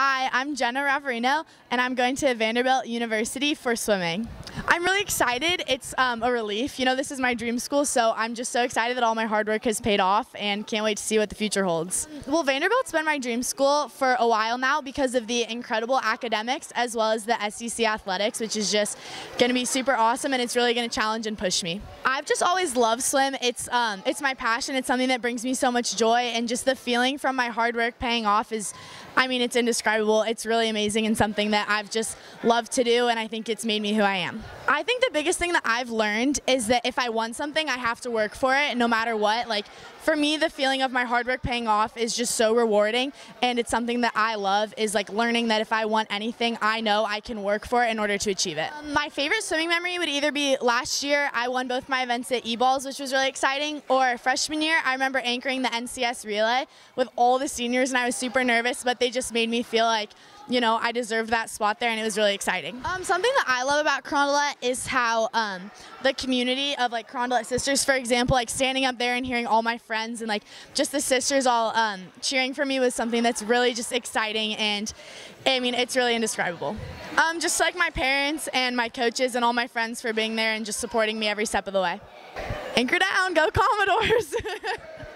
Hi, I'm Jenna Ravarino, and I'm going to Vanderbilt University for swimming. I'm really excited. It's um, a relief. You know, this is my dream school, so I'm just so excited that all my hard work has paid off and can't wait to see what the future holds. Well, Vanderbilt's been my dream school for a while now because of the incredible academics as well as the SEC athletics, which is just going to be super awesome and it's really going to challenge and push me. I've just always loved swim. It's um, it's my passion. It's something that brings me so much joy, and just the feeling from my hard work paying off is, I mean, it's indescribable. It's really amazing and something that I've just loved to do, and I think it's made me who I am. I think the biggest thing that I've learned is that if I want something, I have to work for it, no matter what. Like for me, the feeling of my hard work paying off is just so rewarding, and it's something that I love. Is like learning that if I want anything, I know I can work for it in order to achieve it. Um, my favorite swimming memory would either be last year I won both my events at EBALs, which was really exciting, or freshman year I remember anchoring the NCS relay with all the seniors, and I was super nervous, but they just made me feel like you know, I deserved that spot there, and it was really exciting. Um, something that I love about Carondelet is how um, the community of like Carondelet sisters, for example, like standing up there and hearing all my friends and like just the sisters all um, cheering for me was something that's really just exciting, and I mean, it's really indescribable. Um, just like my parents and my coaches and all my friends for being there and just supporting me every step of the way. Anchor down, go Commodores!